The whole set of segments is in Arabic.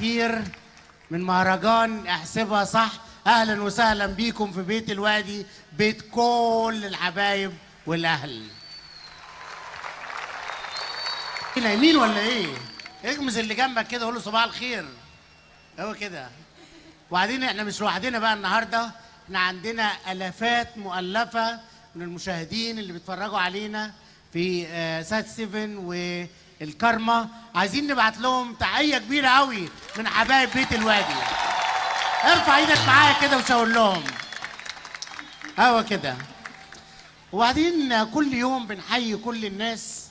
والأخير من مهرجان احسبها صح. أهلا وسهلا بيكم في بيت الوادي بيت كل الحبايب والأهل. نايمين ولا إيه؟ اغمز اللي جنبك كده قول له صباح الخير. هو كده. وبعدين إحنا مش لوحدنا بقى النهارده. إحنا عندنا ألافات مؤلفة من المشاهدين اللي بيتفرجوا علينا في آه، سات 7 والكارما عايزين نبعت لهم تحية كبيرة قوي من حبايب بيت الوادي. ارفع إيدك معايا كده وشاور لهم. هو كده. وبعدين كل يوم بنحيي كل الناس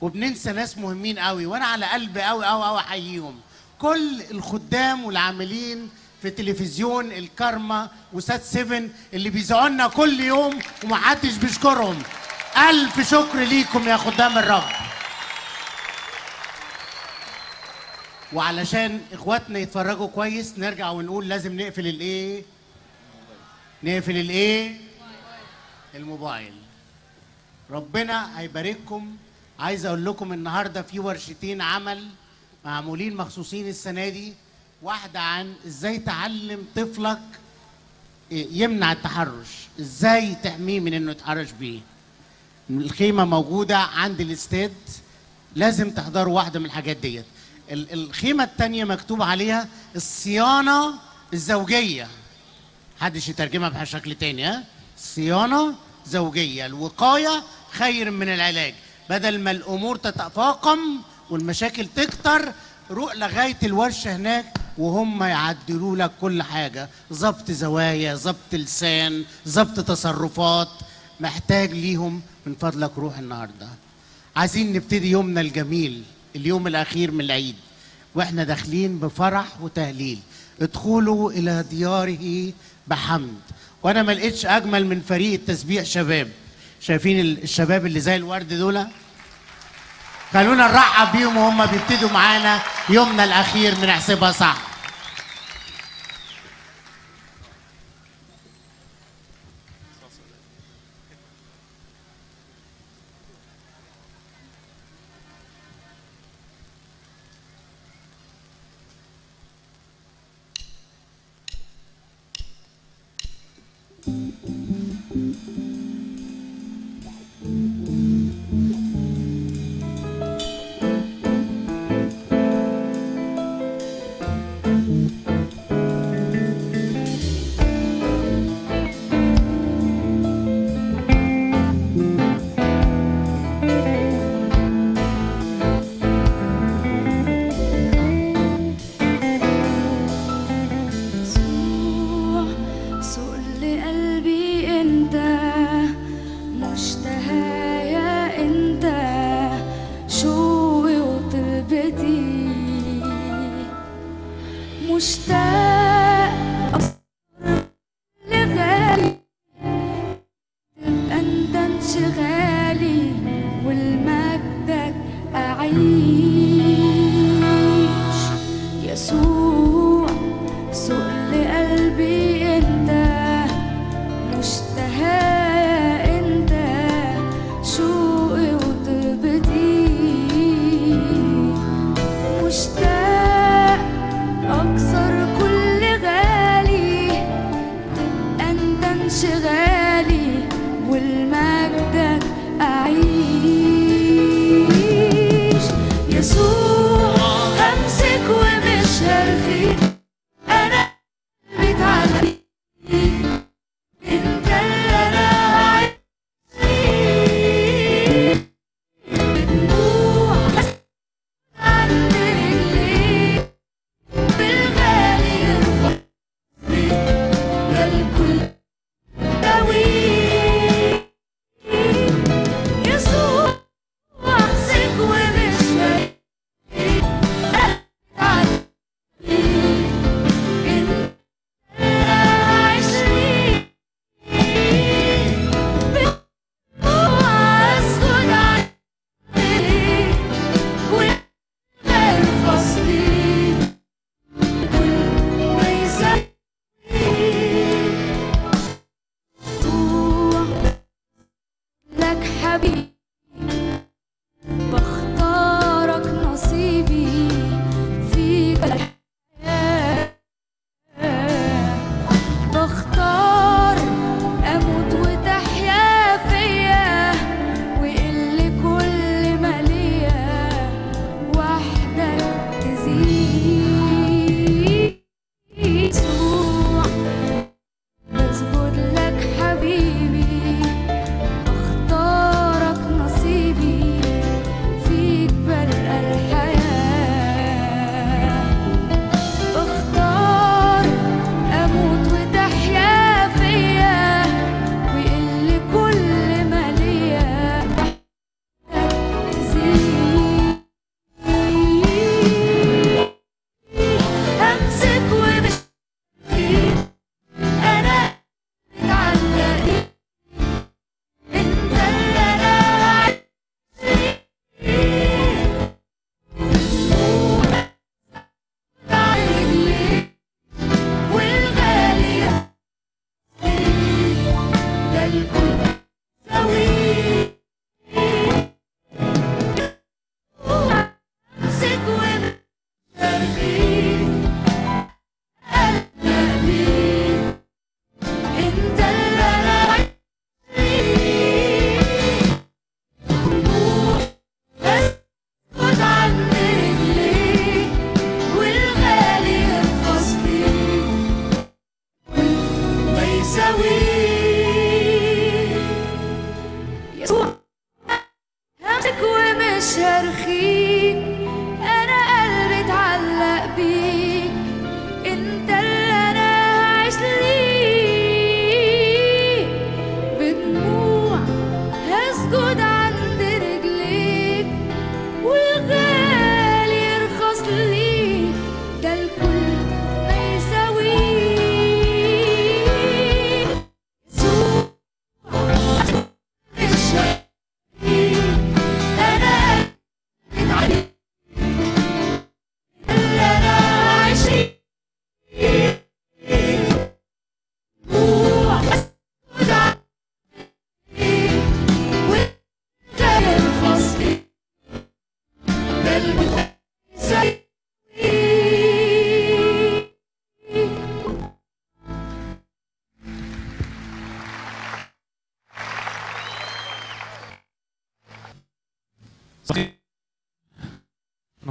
وبننسى ناس مهمين قوي وأنا على قلبي قوي قوي قوي احييهم. كل الخدام والعاملين في تلفزيون الكارما وسات 7 اللي بيذيعوا لنا كل يوم ومحدش بيشكرهم. ألف شكر ليكم يا خدام الرب. وعلشان إخواتنا يتفرجوا كويس نرجع ونقول لازم نقفل الإيه؟ نقفل الإيه؟ الموبايل. ربنا هيبارككم. عايز أقول لكم النهارده في ورشتين عمل معمولين مخصوصين السنة دي. واحدة عن إزاي تعلم طفلك يمنع التحرش إزاي تحميه من إنه يتحرش بيه. الخيمة موجودة عند الاستاد لازم تحضروا واحدة من الحاجات ديت. الخيمة الثانية مكتوب عليها الصيانة الزوجية. محدش يترجمها بشكل تاني ها؟ صيانة زوجية. الوقاية خير من العلاج. بدل ما الأمور تتفاقم والمشاكل تكتر روح لغاية الورشة هناك وهم يعدلوا لك كل حاجة. ضبط زوايا ضبط لسان ضبط تصرفات. محتاج ليهم من فضلك روح النهارده. عايزين نبتدي يومنا الجميل. اليوم الأخير من العيد وإحنا داخلين بفرح وتهليل. ادخلوا إلى دياره بحمد. وأنا ما لقيتش أجمل من فريق التسبيح شباب. شايفين ال- الشباب اللي زي الورد دول؟ خلونا نرحب بيهم وهم بيبتدوا معانا يومنا الأخير من احسبها صح.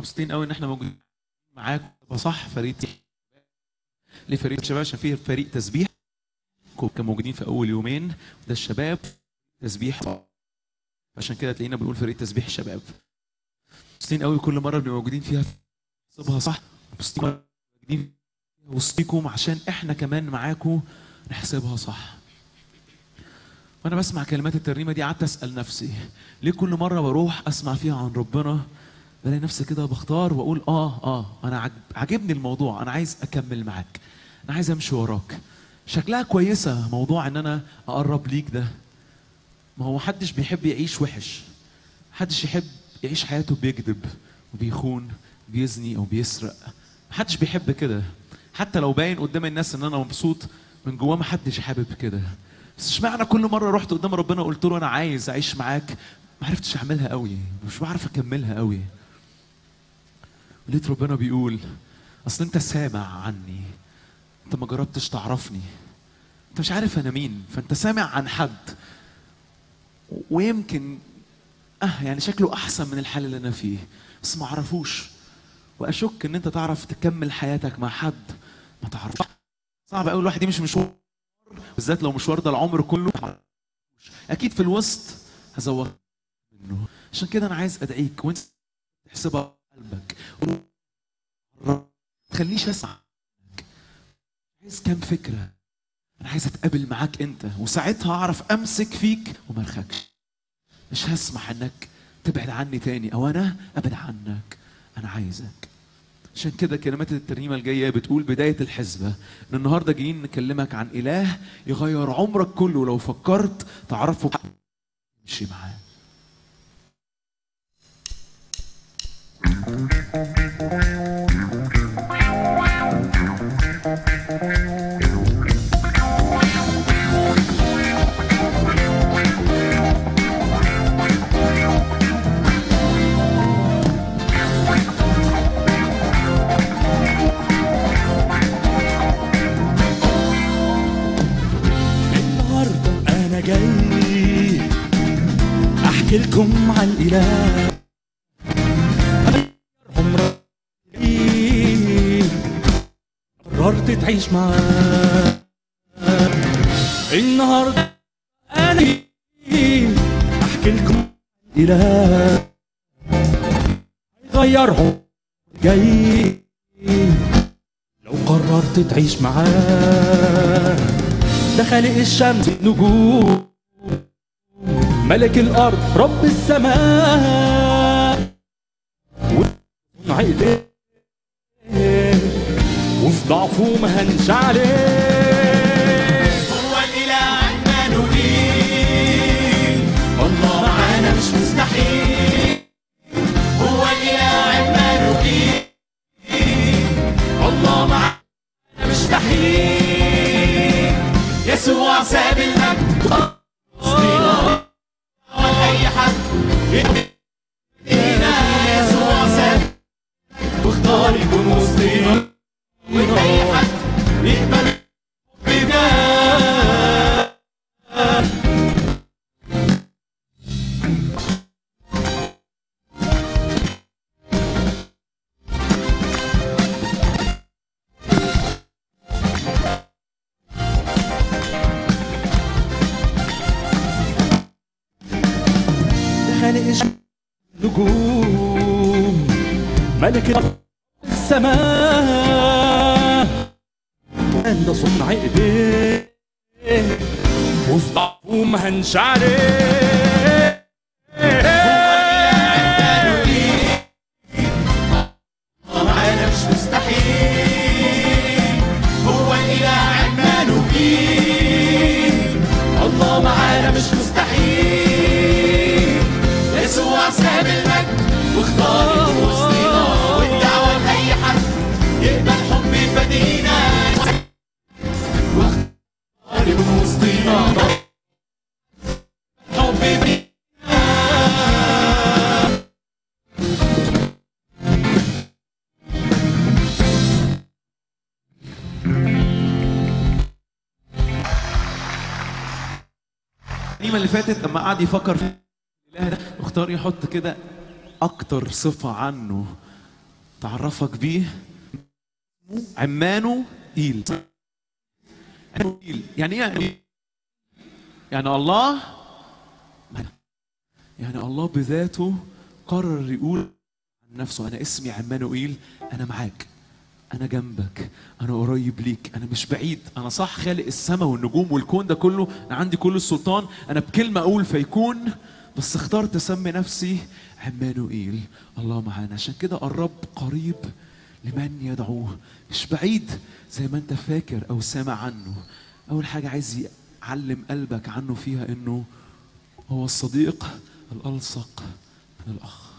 مبسوطين قوي إن إحنا موجودين معاكم. صح فريق لفريق الشباب عشان فيه فريق تسبيح. كانوا موجودين في أول يومين. ده الشباب تسبيح. عشان كده تلاقينا بنقول فريق تسبيح شباب. مبسوطين قوي كل مرة بنبقى موجودين فيها. نحسبها صح. مبسوطين وسطيكم عشان إحنا كمان معاكم. نحسبها صح. وأنا بسمع كلمات الترنيمة دي قعدت أسأل نفسي. ليه كل مرة بروح أسمع فيها عن ربنا؟ بلاقي نفسي كده بختار وأقول آه آه أنا عجب عجبني الموضوع أنا عايز أكمل معاك أنا عايز أمشي وراك. شكلها كويسة موضوع إن أنا أقرب ليك ده. ما هو محدش بيحب يعيش وحش محدش يحب يعيش حياته بيكذب وبيخون بيزني أو بيسرق محدش بيحب كده. حتى لو باين قدام الناس إن أنا مبسوط من جواه محدش حابب كده. بس اشمعنى كل مرة رحت قدام ربنا قلت له أنا عايز أعيش معاك؟ ما عرفتش أعملها قوي مش بعرف أكملها قوي ولقيت ربنا بيقول أصل أنت سامع عني أنت ما جربتش تعرفني أنت مش عارف أنا مين فأنت سامع عن حد. ويمكن آه يعني شكله أحسن من الحال اللي أنا فيه بس ما أعرفوش. وأشك إن أنت تعرف تكمل حياتك مع حد ما تعرفش. صعب قوي الواحد يمشي مشوار بالذات لو مشوار ده العمر كله. أكيد في الوسط هزوغ منه. عشان كده أنا عايز أدعيك وأنت تحسبها قلبك. ما تخليش أسمع. عايز كام فكرة؟ أنا عايز أتقابل معاك أنت وساعتها أعرف أمسك فيك وما أرخكش. مش هسمح إنك تبعد عني تاني أو أنا أبعد عنك. أنا عايزك. عشان كده كلمات الترنيمة الجاية بتقول بداية الحسبة. إن النهارده جايين نكلمك عن إله يغير عمرك كله. لو فكرت تعرفه. امشي معاه جاي أحكي لكم عن الاله تعيش معاه النهارده أنا أحكي لكم عن الاله غيرهم جاي. لو قررت تعيش معاه ده خالق الشمس نجوم. ملك الأرض رب السماء. وصنع ايديه وفي ضعفه هنش عليه هو الإله عمانوئيل الله معانا مش مستحيل. هو الإله عمانوئيل الله معانا مش مستحيل. يسوع ساب المجد وسطينا ولا يقبل ضعفه يفكر في الإله ده اختار يحط كده أكتر صفة عنه تعرفك بيه. عمانه إيل. يعني إيه يعني يعني الله يعني الله بذاته قرر يقول عن نفسه أنا اسمي عمانوئيل أنا معاك. أنا جنبك أنا قريب ليك أنا مش بعيد أنا صح خالق السماء والنجوم والكون ده كله أنا عندي كل السلطان أنا بكلمة أقول فيكون بس اخترت أسمي نفسي عمانوئيل. الله معانا عشان كده الرب قريب لمن يدعوه مش بعيد زي ما أنت فاكر أو سامع عنه. أول حاجة عايز يعلم قلبك عنه فيها إنه هو الصديق الألصق من الأخ.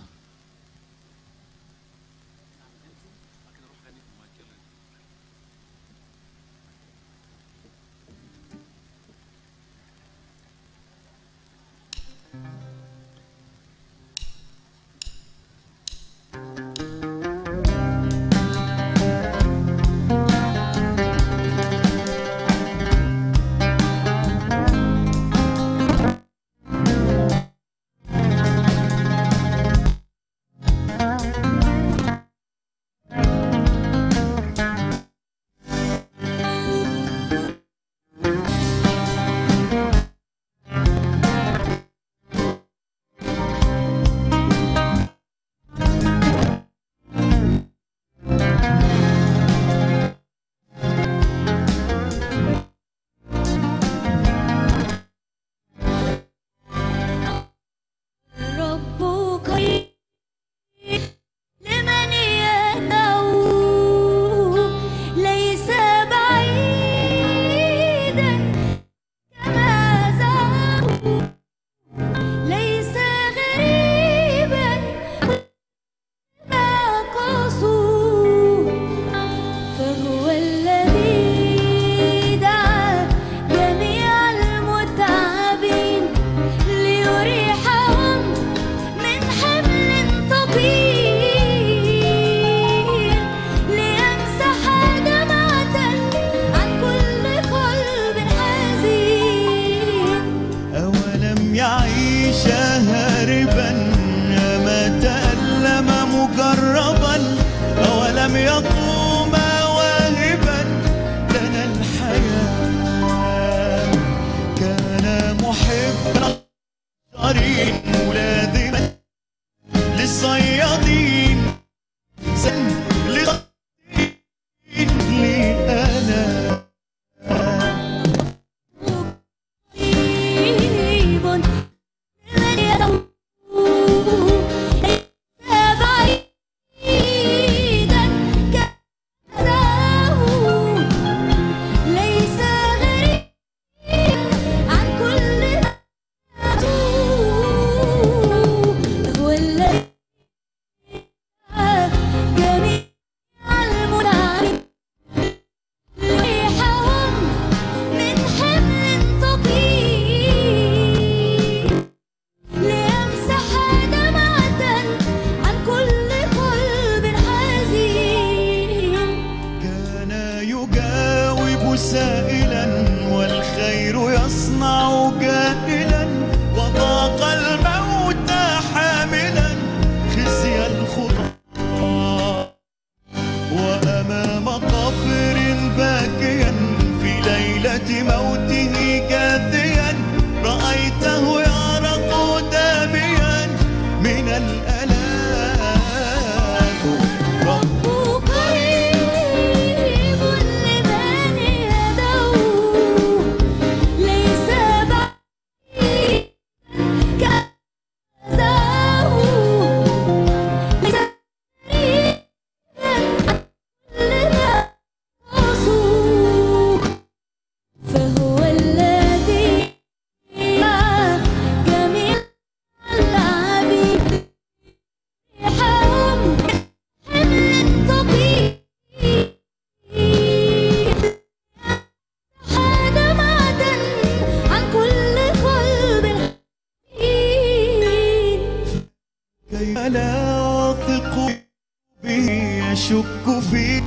به يشك فيه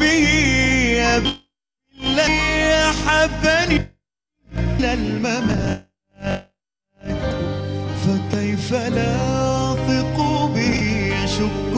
به الذي أحبني إلى الممات فكيف لا أثق به يشك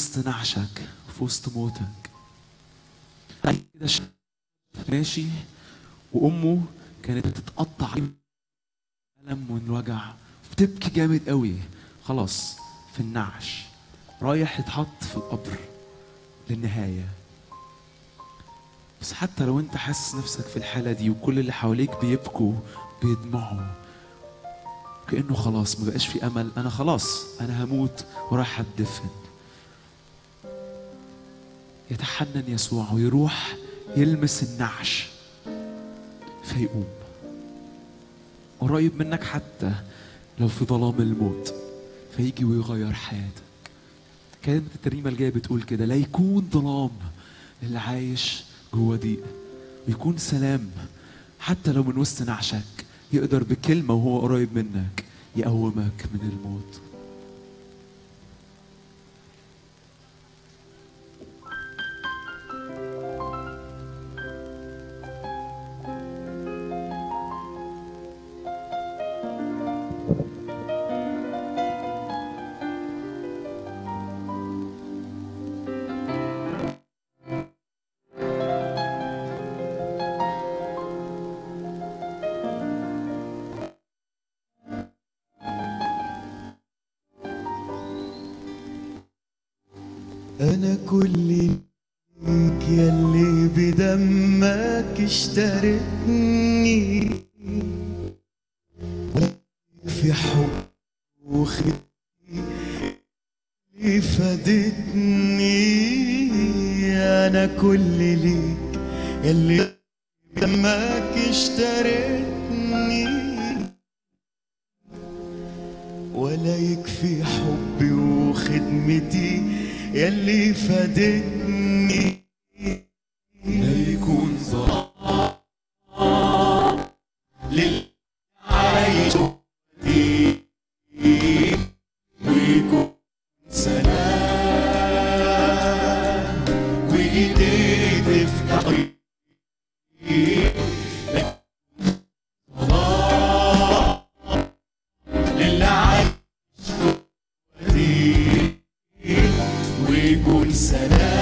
وسط نعشك في وسط موتك. كده ماشي وأمه كانت بتتقطع ألم والوجع بتبكي جامد قوي خلاص في النعش. رايح يتحط في القبر للنهاية. بس حتى لو أنت حاسس نفسك في الحالة دي وكل اللي حواليك بيبكوا بيدمعوا. كأنه خلاص ما بقاش في أمل. أنا خلاص أنا هموت ورايح أتدفن. يتحنن يسوع ويروح يلمس النعش فيقوم قريب منك حتى لو في ظلام الموت فيجي ويغير حياتك. كلمة الترنيمة الجاية بتقول كده لا يكون ظلام للي عايش جوه ضيق ويكون سلام. حتى لو من وسط نعشك يقدر بكلمة وهو قريب منك يقومك من الموت. سلام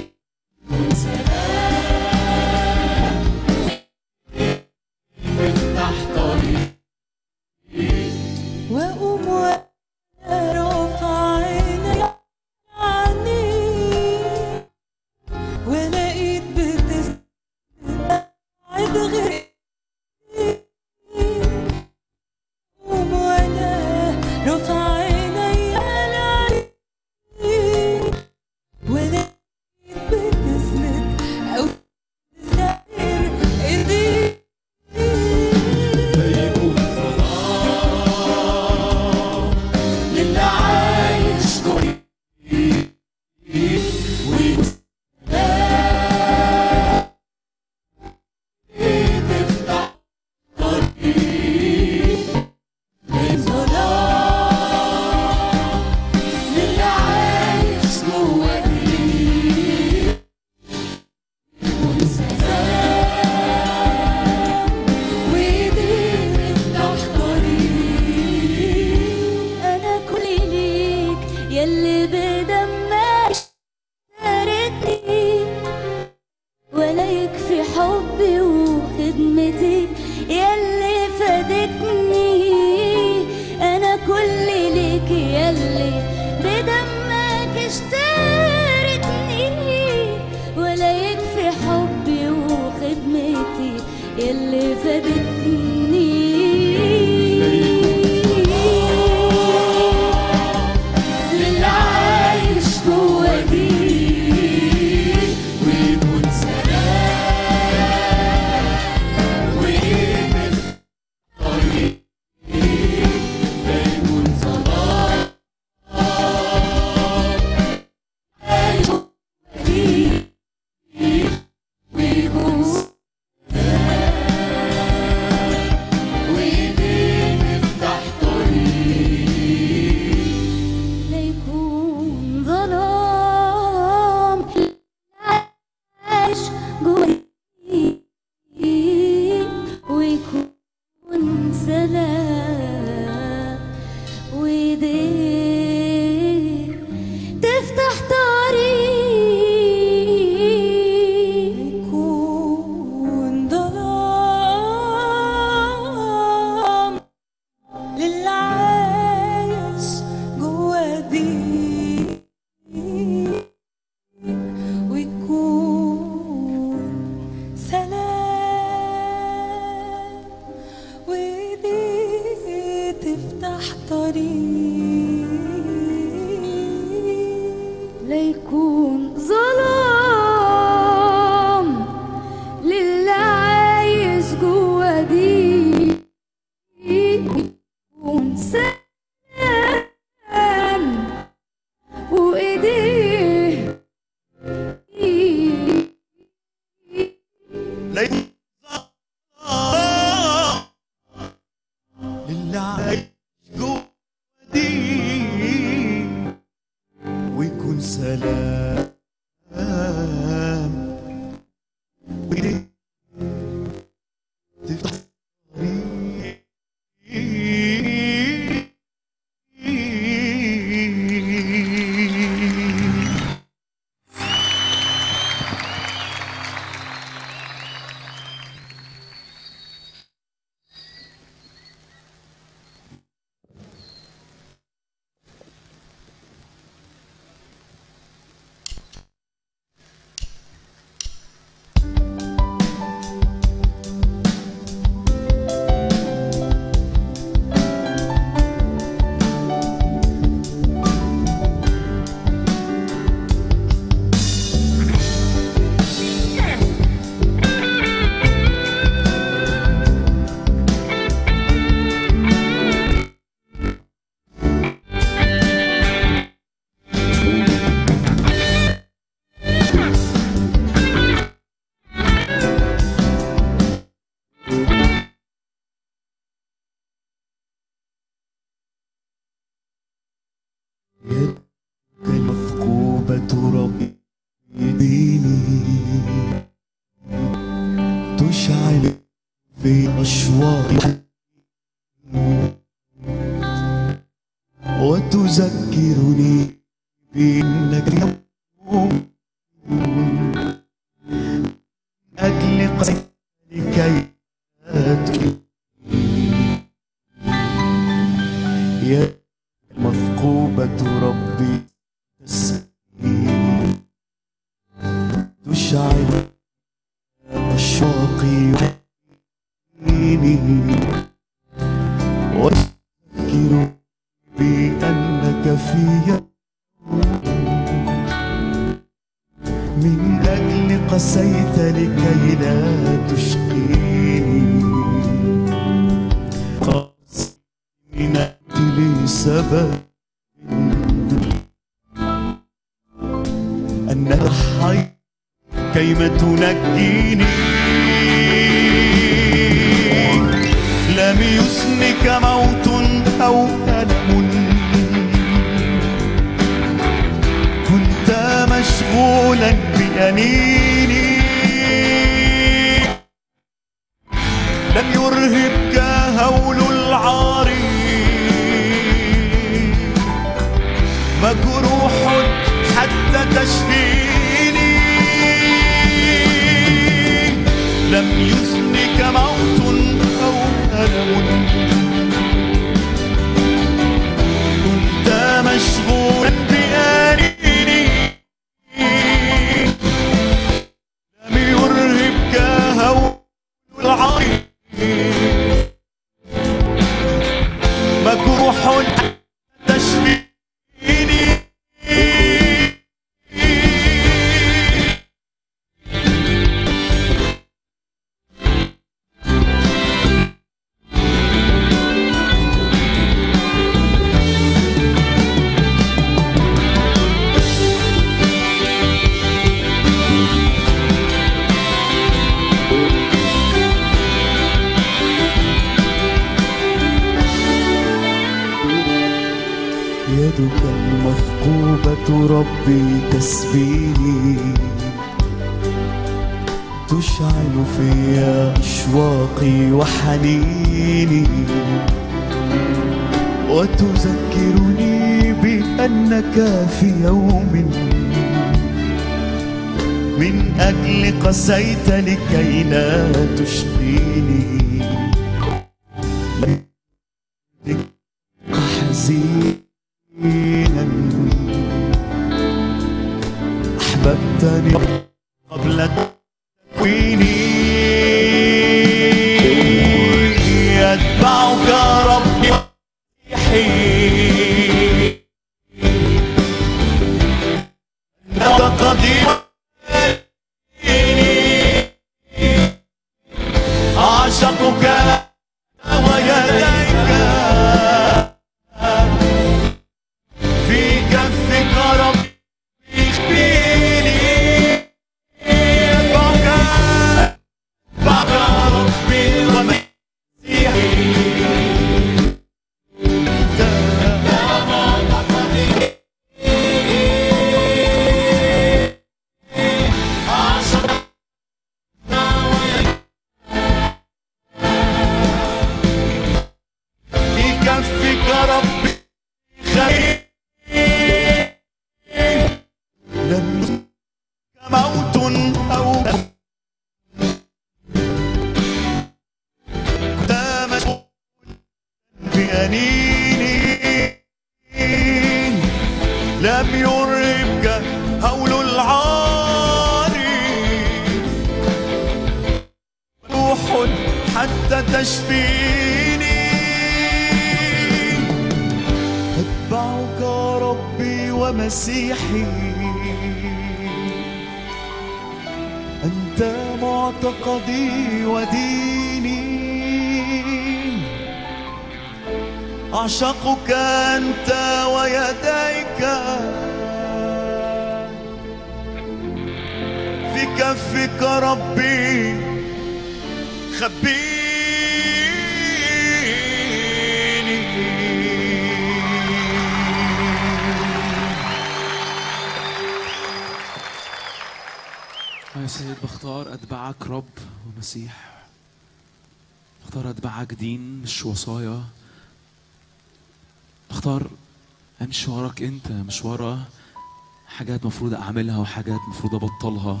حاجات مفروض أعملها وحاجات مفروض أبطلها.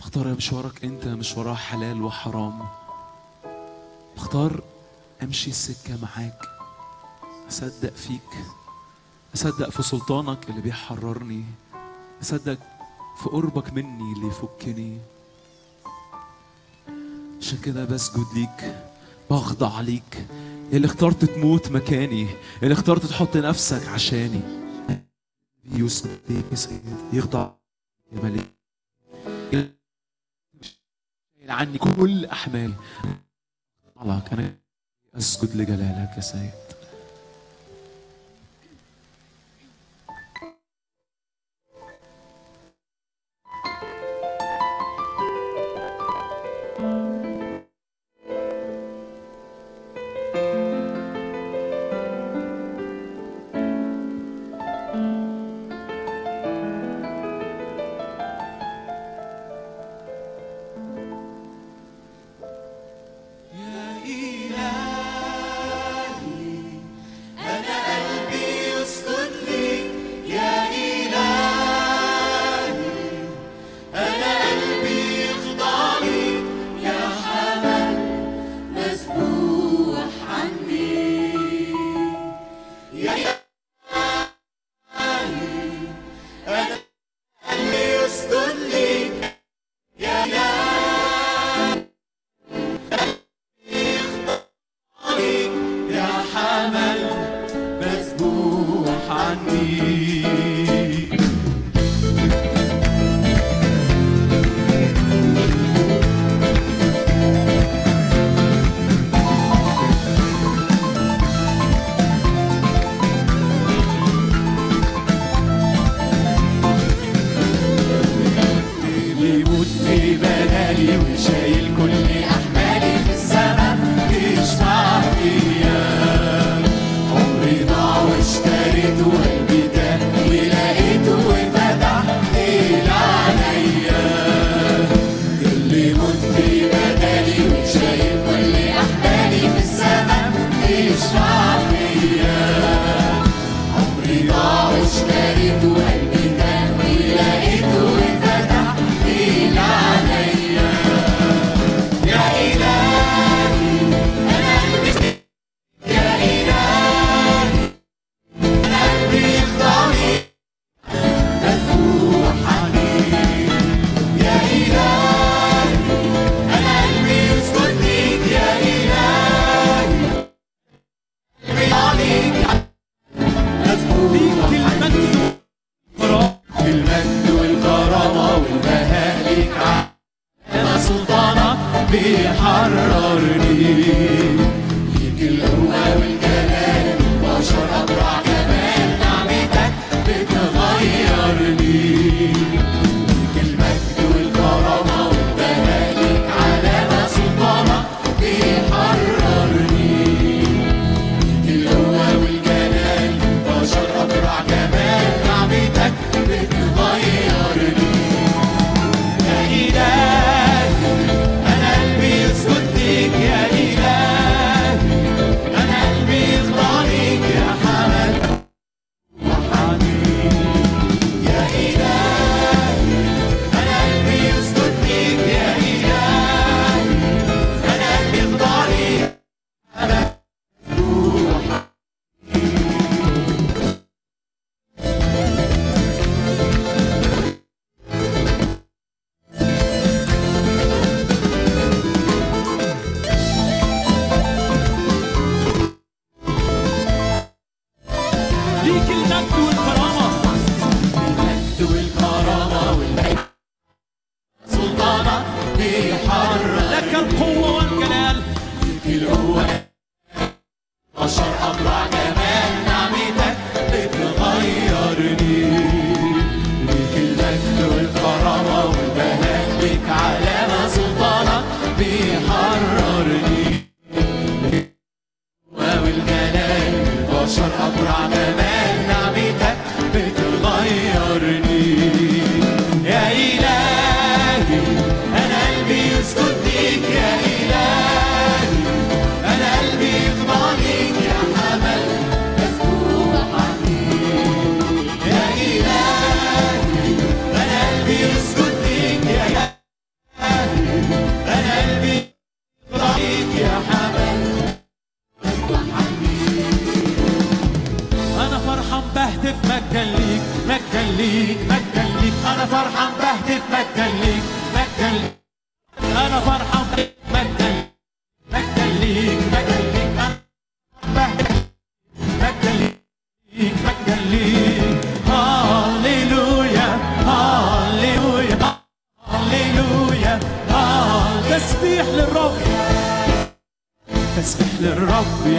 بختار أمشي وراك أنت مش ورا حلال وحرام. بختار أمشي السكة معاك. أصدق فيك. أصدق في سلطانك اللي بيحررني. أصدق في قربك مني اللي يفكني. عشان كده بسجد ليك. بخضع ليك. اللي اخترت تموت مكاني. اللي اخترت تحط نفسك عشاني. يا سيد يخضع يا عني كل أحمالي. لك أنا اسجد لجلالك يا سيد.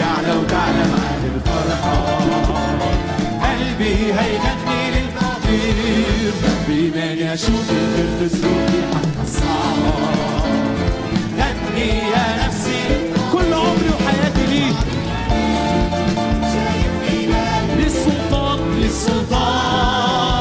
يعلى وتعلى معاد الفرحة. قلبي هيغني للتعبير بإيماني أشوف الخير في ظروفي حتى الصعبة غني يا نفسي كل عمري وحياتي ليك شايفني للسلطان للسلطان.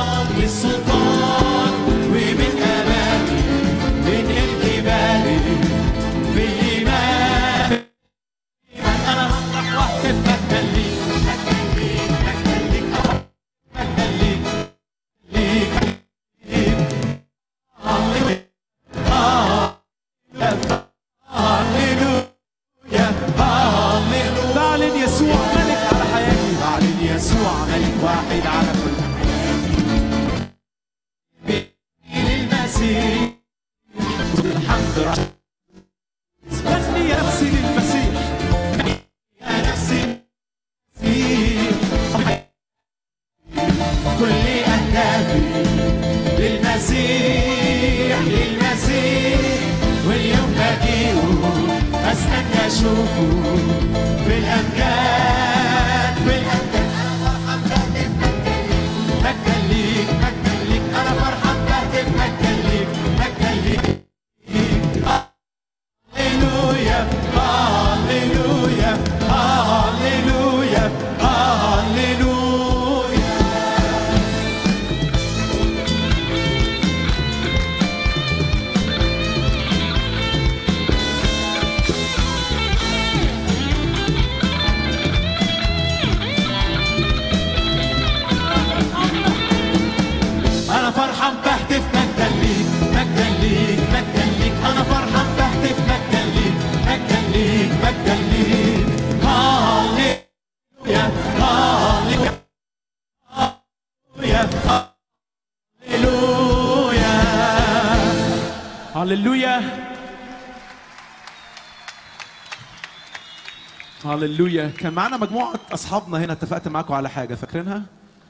هللويا. كان معانا مجموعة أصحابنا هنا اتفقت معاكم على حاجة فاكرينها؟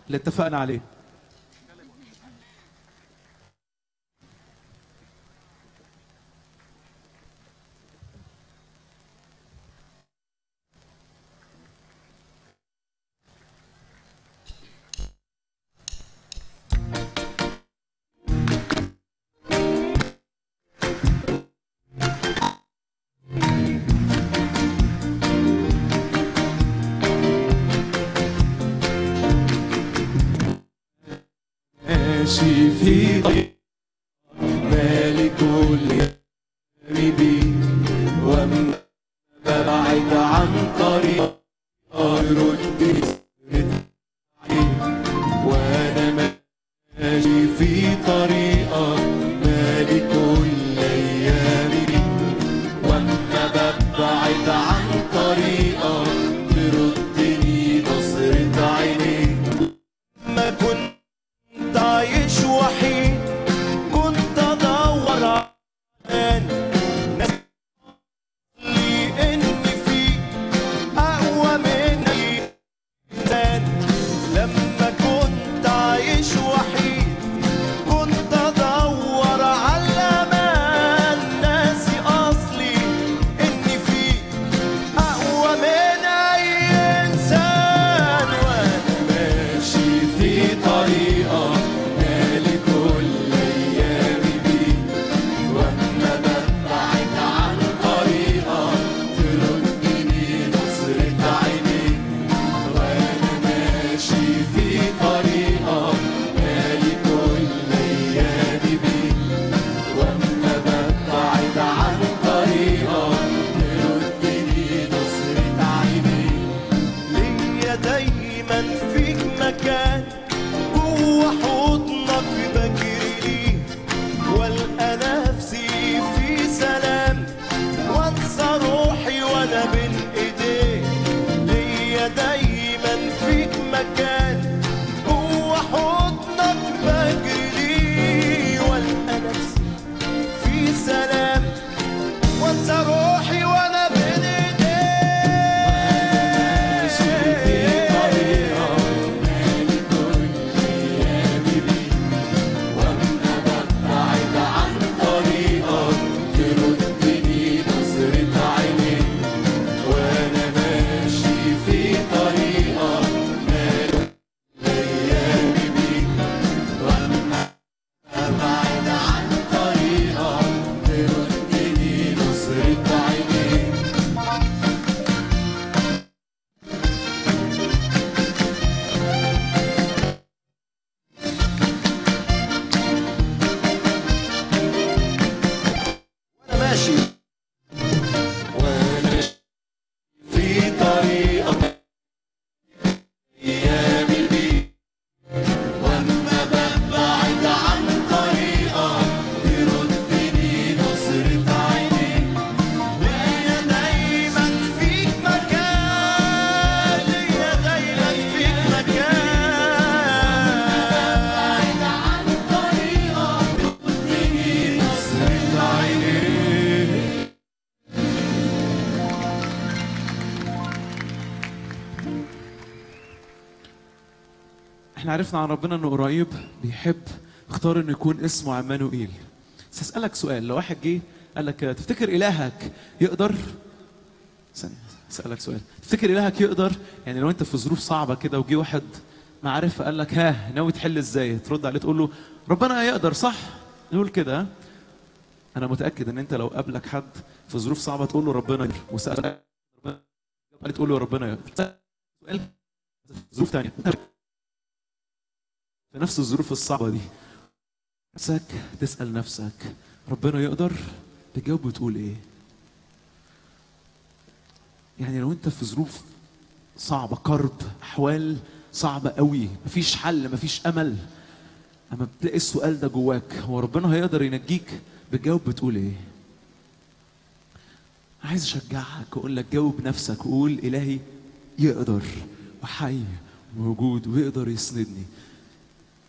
اللي اتفقنا عليه. عرفنا عن ربنا إنه قريب بيحب اختار إنه يكون اسمه عمانوئيل. بس اسالك سؤال لو واحد جه قال لك تفتكر إلهك يقدر؟ ثانية اسالك سؤال تفتكر إلهك يقدر؟ يعني لو أنت في ظروف صعبة كده وجي واحد معرفه قال لك ها ناوي تحل إزاي؟ ترد عليه تقول له ربنا يقدر صح؟ نقول كده. ها؟ أنا متأكد إن أنت لو قابلك حد في ظروف صعبة تقول له ربنا يقدر. يقدر، تقول له ربنا يقدر. سؤال ظروف تانية. في نفس الظروف الصعبة دي. نفسك تسأل نفسك ربنا يقدر تجاوب وتقول إيه؟ يعني لو أنت في ظروف صعبة كرب أحوال صعبة قوي مفيش حل مفيش أمل أما بتلاقي السؤال ده جواك هو ربنا هيقدر ينجيك بتجاوب بتقول إيه؟ عايز أشجعك واقول لك جاوب نفسك وقول إلهي يقدر وحي وموجود ويقدر يسندني.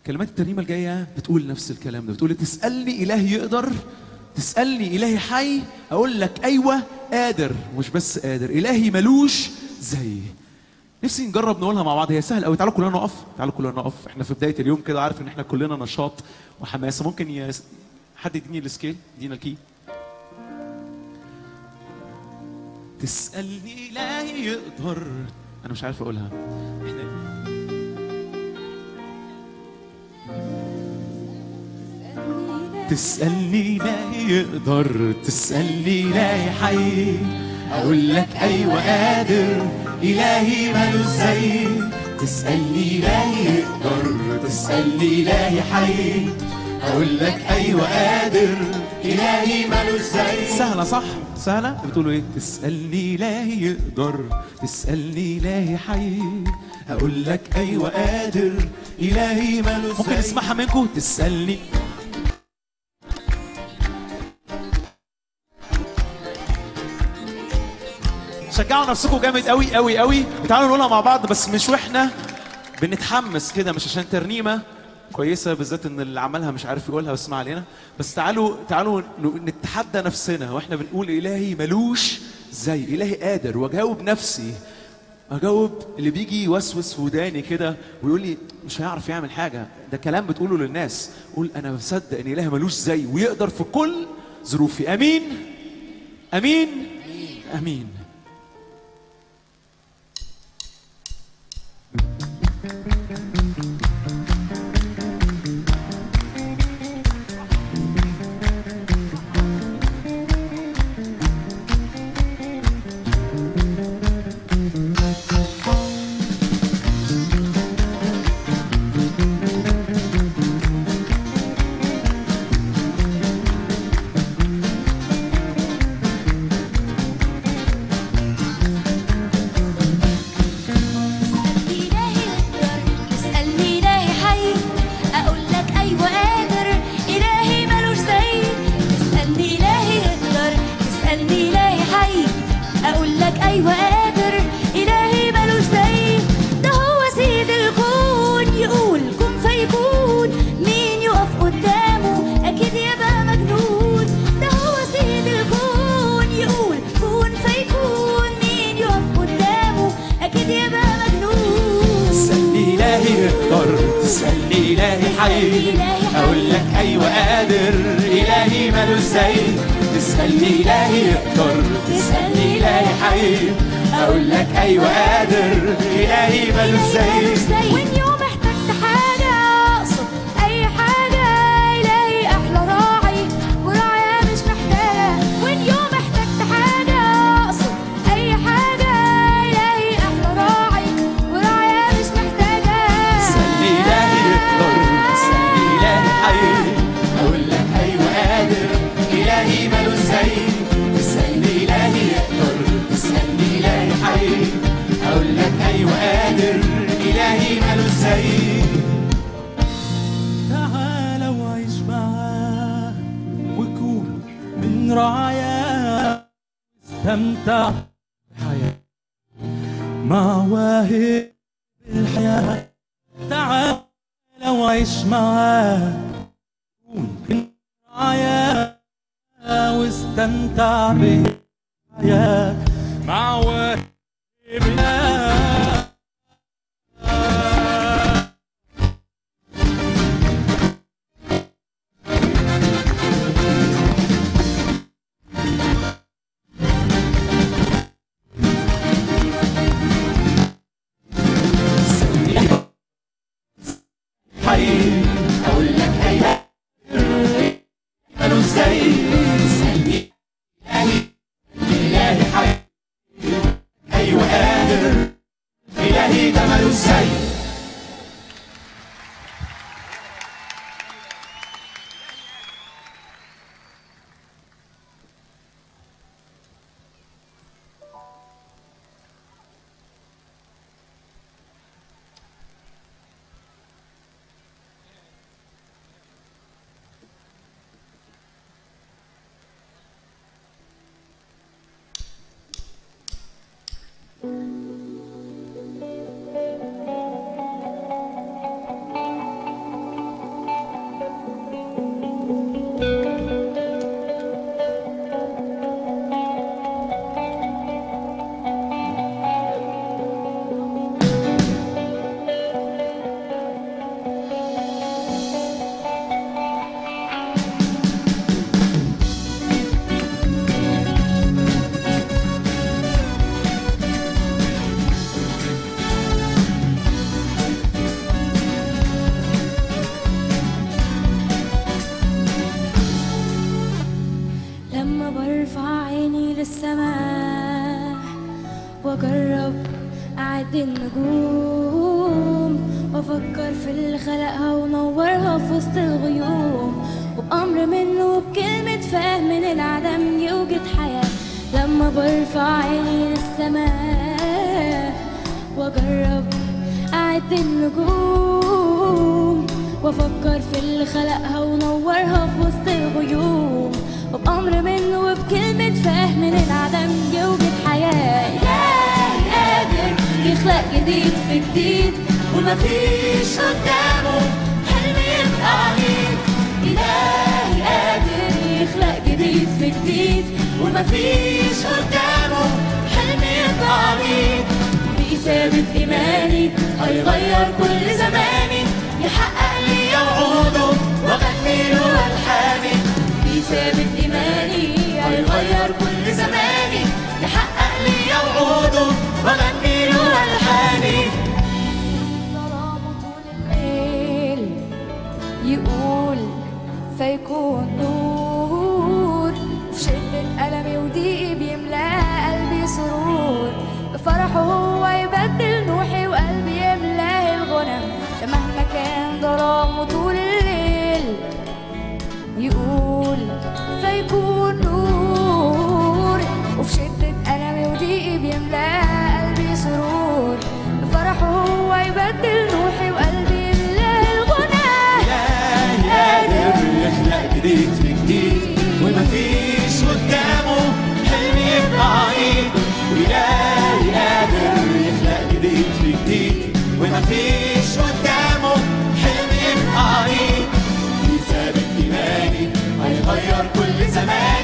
كلمات الترنيمة الجاية بتقول نفس الكلام ده. بتقول تسألني إلهي يقدر تسألني إلهي حي أقول لك أيوه قادر. مش بس قادر إلهي ملوش زي. نفسي نجرب نقولها مع بعض. هي سهله قوي تعالوا كلنا نقف. تعالوا كلنا نقف. إحنا في بداية اليوم كده عارف إن إحنا كلنا نشاط وحماسه ممكن يس... حد يديني السكيل؟ يدينا الكي. تسألني إلهي يقدر. أنا مش عارف أقولها. إحنا تسألني لا يقدر تسألني لا يحي أقول لك أيوة قادر إلهي مالوش زي. تسألني لا يقدر تسألني لا يحي أقول لك أيوة قادر إلهي مالوش زي. سهلة صح؟ سهلة؟ بتقولوا إيه؟ تسألني لا يقدر تسألني لا يحي أقول لك أيوة قادر إلهي مالوش زي. ممكن نسمعها منكم؟ تسألني شجعوا نفسكم جامد قوي قوي قوي. وتعالوا نقولها مع بعض بس مش وإحنا. بنتحمس كده مش عشان ترنيمة كويسة بالذات إن اللي عملها مش عارف يقولها بس ما علينا. بس تعالوا تعالوا نتحدى نفسنا. وإحنا بنقول إلهي ملوش زي إلهي قادر. وأجاوب نفسي. أجاوب اللي بيجي يوسوس في وداني كده ويقول لي مش هيعرف يعمل حاجة. ده كلام بتقوله للناس. قول أنا بصدق إن إلهي ملوش زي ويقدر في كل ظروفي. أمين؟ أمين. أمين. تسألني قادر إلهي مالوش زي تسألني إلهي يقدر. تسألني إلهي حي أقول لك أيوة قادر. إلهي مالوش زي أقول لك أيوة قادر إلهي مالوش زي تعال وعيش معاه وكون من رعاياه استمتع بالحياة. مع واهب الحياة. تعال وعيش معاه كون من رعاياه واستمتع بالحياة. مع واهب واجرب أعد النجوم وافكر في اللي خلقها ونورها في وسط الغيوم. وبأمر منه وبكلمة فهم من العدم يوجد حياة. إلهي قادر يخلق جديد في جديد. ومفيش قدامه حلم يبقى عميق إلهي قادر يخلق جديد في جديد. ومفيش قدامه حلم يبقى عميق بثابت إيماني. هيغير كل زماني. يحقق لي وعوده وأغني له ألحاني بثابت إيماني. هيغير كل زماني. يحقق لي وعوده وأغني له ألحاني ظلامه طول الليل يقول فيكون نور. في شدة ألمي وضيقي بيملى قلبي سرور. بفرحه يقول فيكون نور. وفي شدة ألمي وضيقي بيملى قلبي سرور. بفرحه هو يبدل كل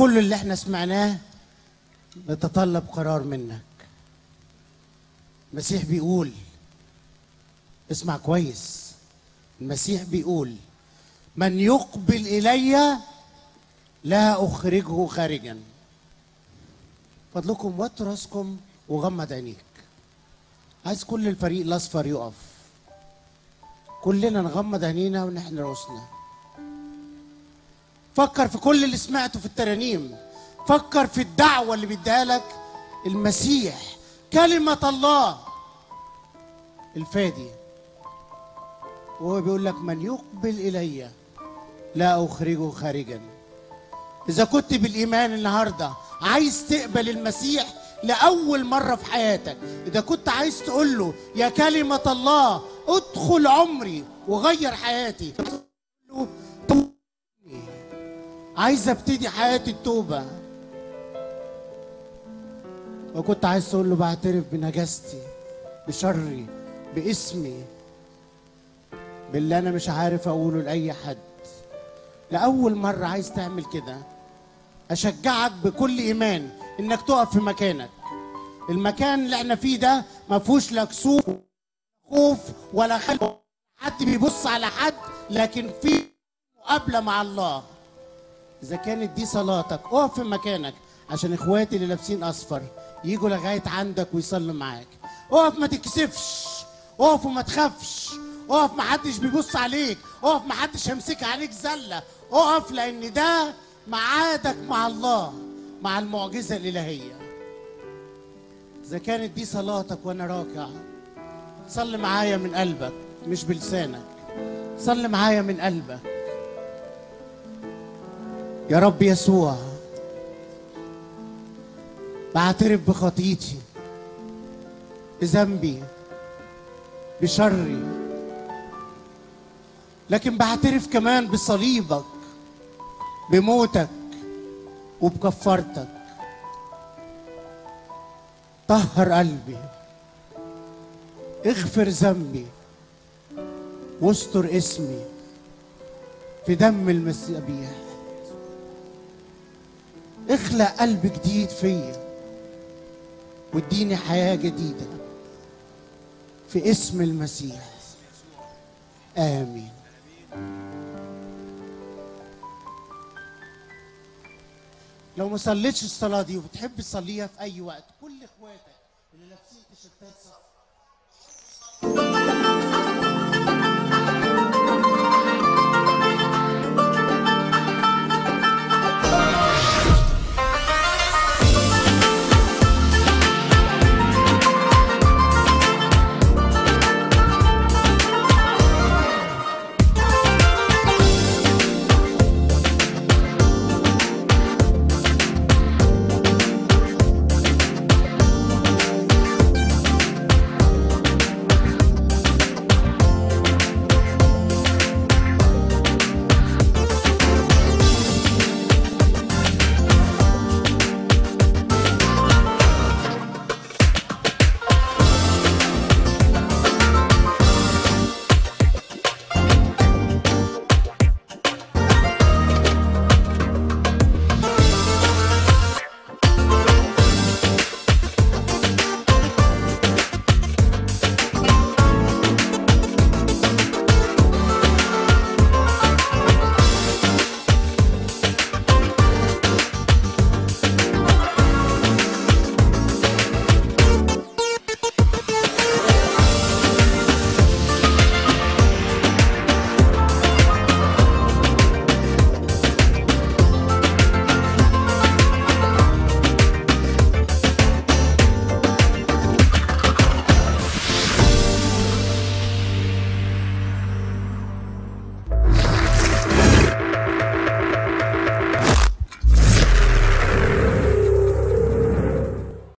كل اللي إحنا سمعناه يتطلب قرار منك. المسيح بيقول اسمع كويس المسيح بيقول من يقبل إلي لا أخرجه خارجا. فضلكم وطوا راسكم وغمض عينيك. عايز كل الفريق الأصفر يقف. كلنا نغمض عينينا ونحن رؤوسنا. فكر في كل اللي سمعته في الترانيم. فكر في الدعوة اللي بيديها لك المسيح. كلمة الله الفادي. وهو بيقول لك من يقبل إلي لا أخرجه خارجا. إذا كنت بالإيمان النهارده عايز تقبل المسيح لأول مرة في حياتك. إذا كنت عايز تقول له يا كلمة الله ادخل عمري وغير حياتي. عايز ابتدي حياتي التوبه وكنت عايز تقول له بعترف بنجاستي بشري باسمي باللي أنا مش عارف أقوله لأي حد. لأول مرة عايز تعمل كده أشجعك بكل إيمان إنك تقف في مكانك. المكان اللي إحنا فيه ده ما فيهوش لا كسوف خوف ولا خلف حد بيبص على حد لكن في مقابلة مع الله. إذا كانت دي صلاتك اقف في مكانك عشان إخواتي اللي لابسين أصفر يجوا لغاية عندك ويصلوا معاك. اقف ما تتكسفش اقف وما تخافش اقف ما حدش بيبص عليك اقف ما حدش هيمسك عليك زلة. اقف لأن ده ميعادك مع الله مع المعجزة الإلهية. إذا كانت دي صلاتك وأنا راكع صلي معايا من قلبك مش بلسانك. صلي معايا من قلبك. يا رب يسوع بعترف بخطيتي بذنبي بشري لكن بعترف كمان بصليبك بموتك وبكفارتك. طهر قلبي اغفر ذنبي واستر اسمي في دم المسيح اخلق قلب جديد فيا واديني حياة جديدة في اسم المسيح. آمين. لو ما صليتش الصلاة دي وبتحب تصليها في أي وقت كل إخواتك اللي لابسين تيشيرتات صفراء